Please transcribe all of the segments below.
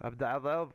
ابدع ضرب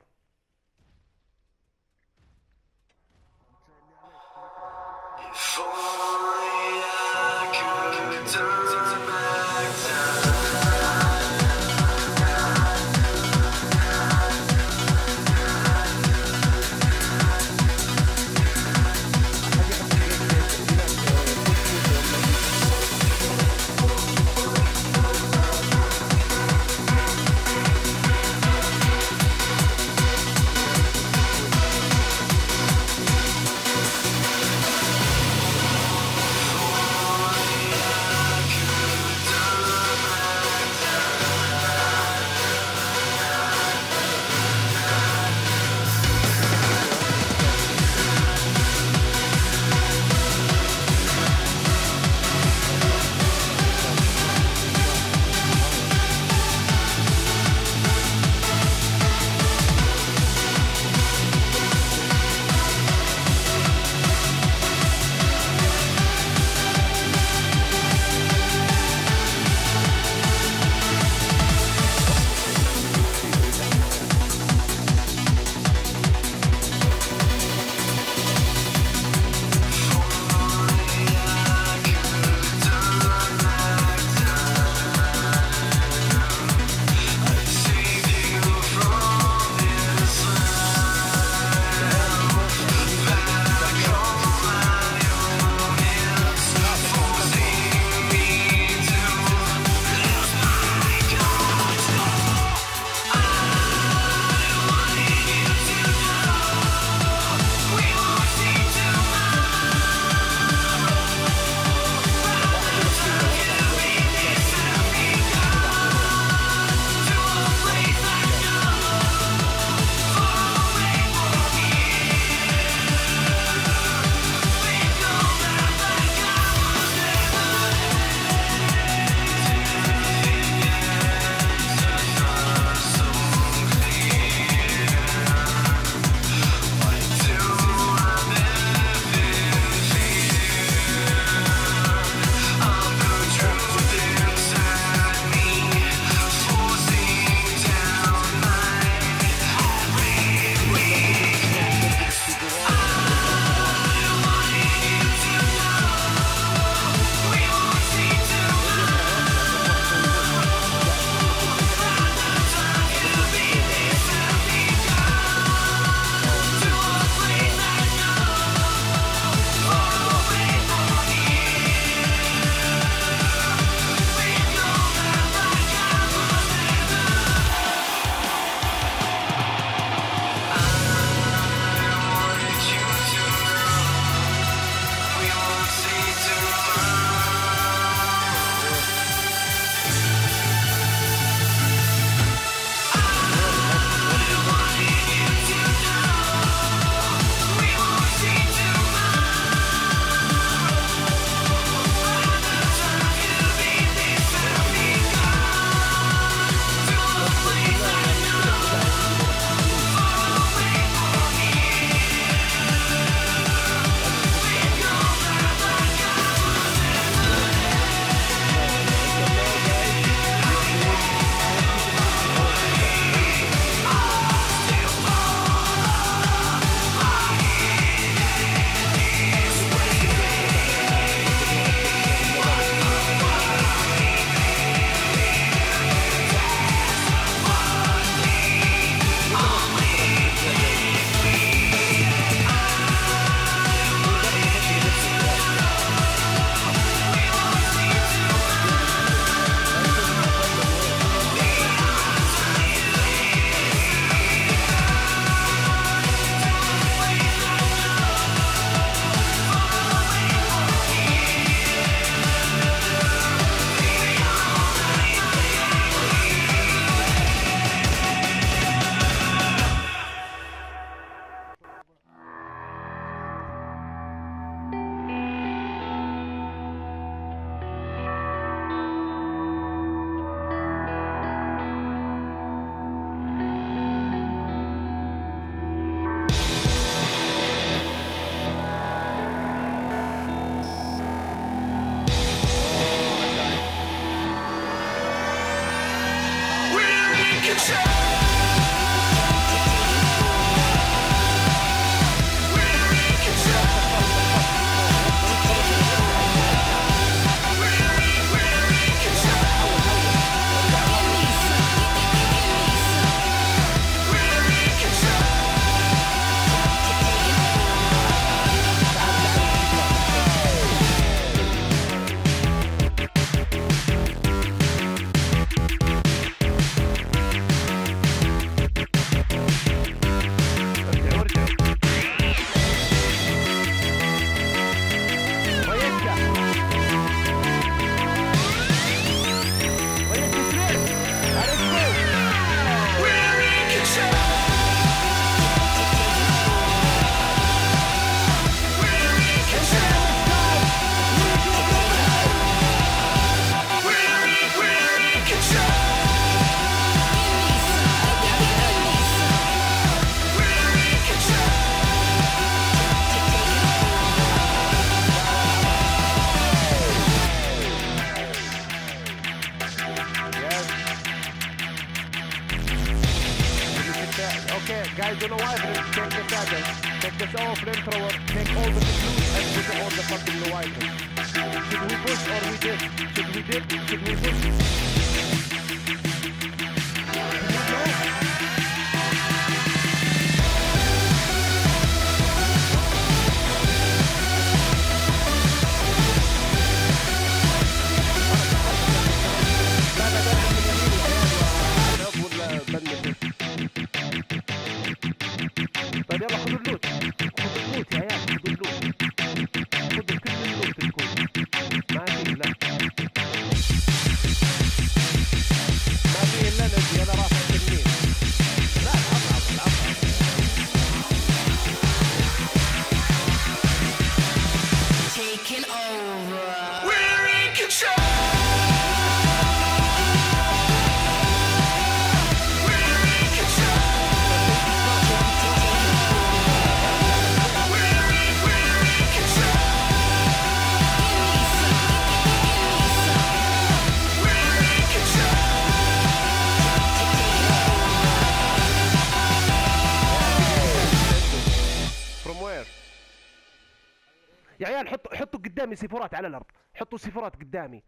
عيال حطوا حطوا قدامي سيفورات على الأرض. حطوا سيفورات قدامي.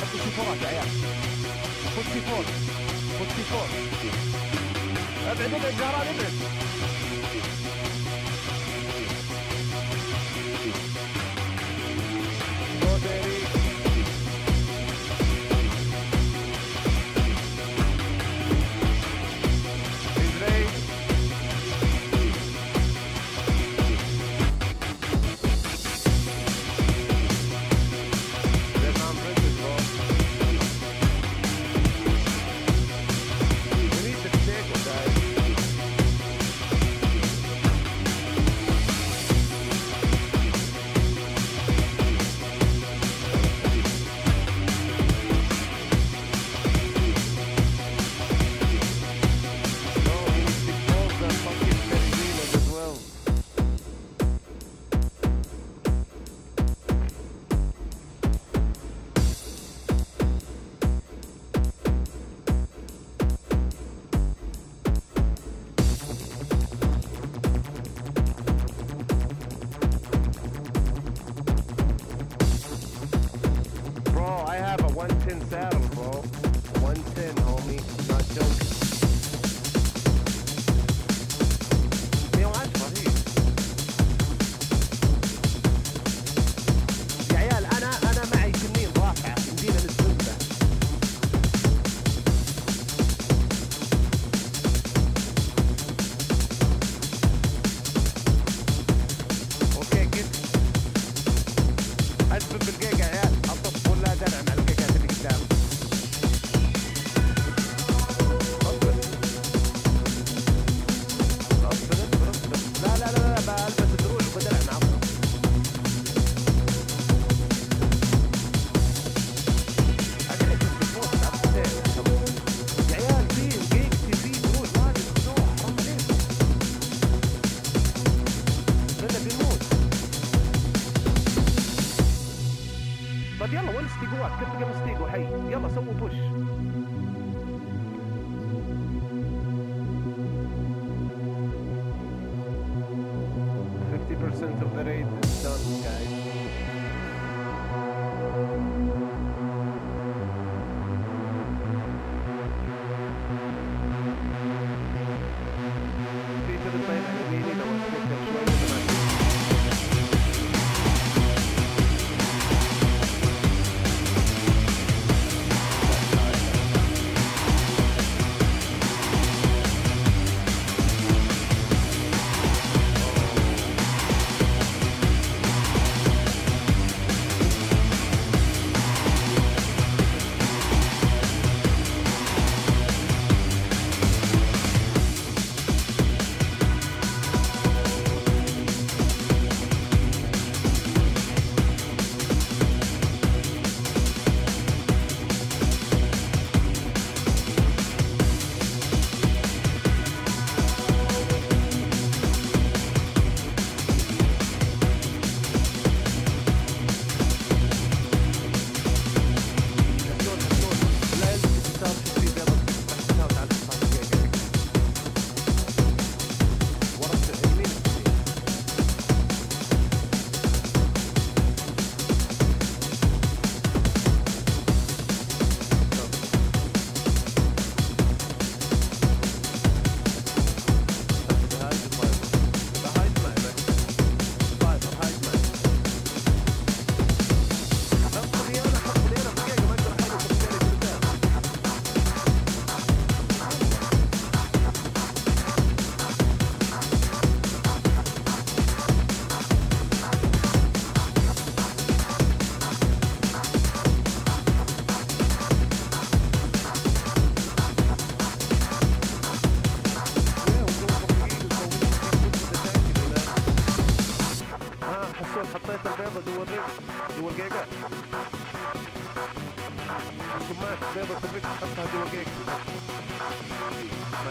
حطوا سيفورات يا عيال. خذ سيفور خذ سيفور أبعد أبعد جاران أبعد.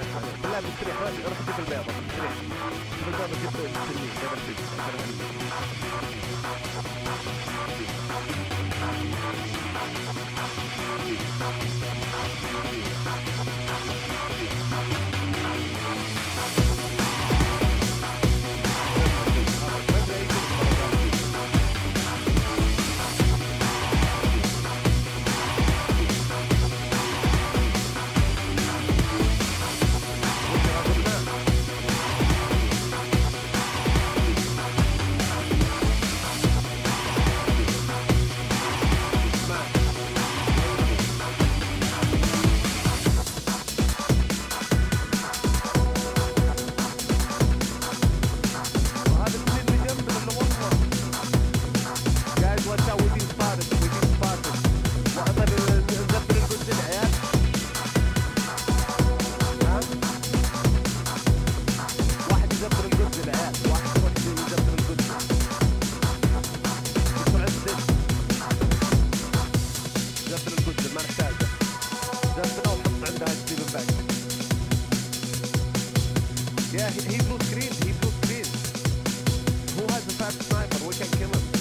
الحقيقه لا مستريح راجع روح شوف البيضه مستريح شوف البيضه جبتها مستريح Yeah, he, he blew screens. He blew screens. Who has the fast sniper? We can kill him.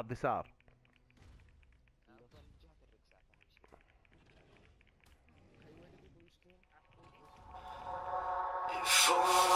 عبد السار Before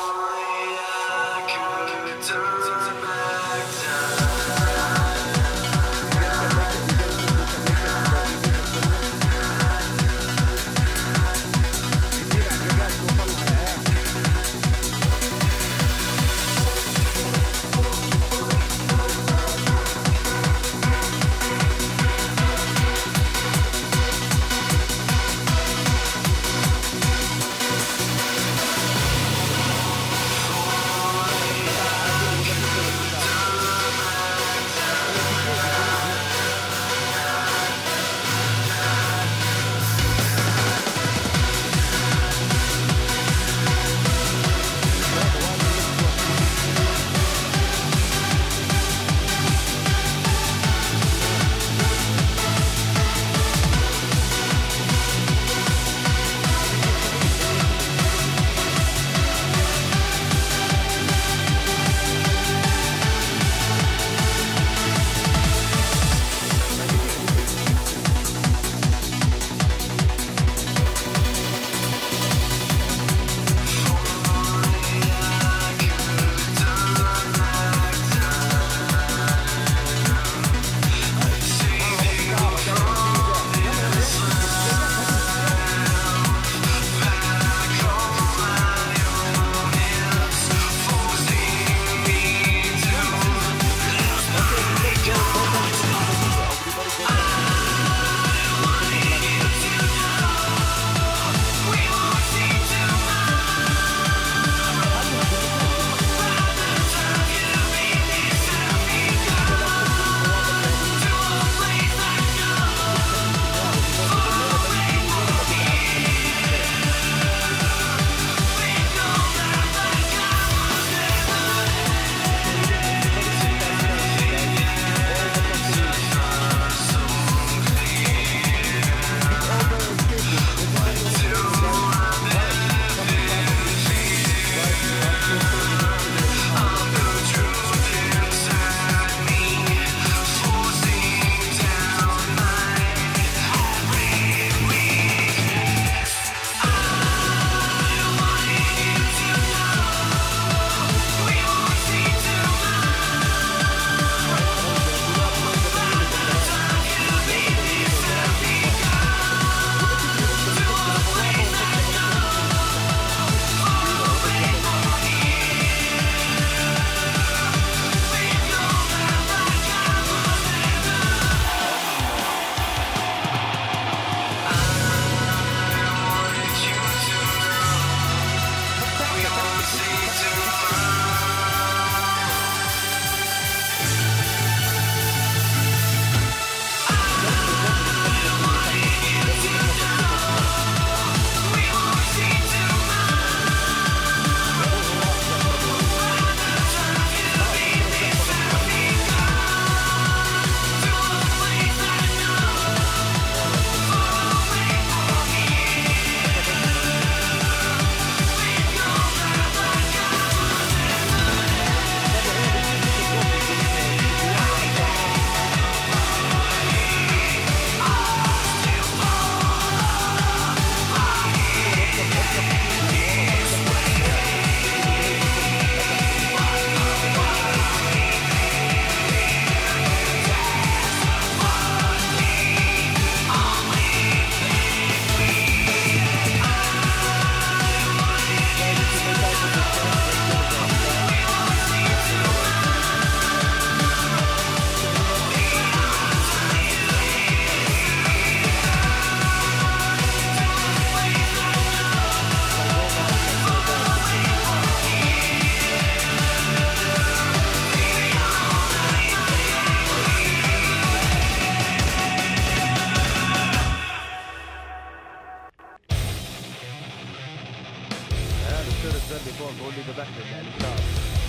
should have done before goal is the back and start.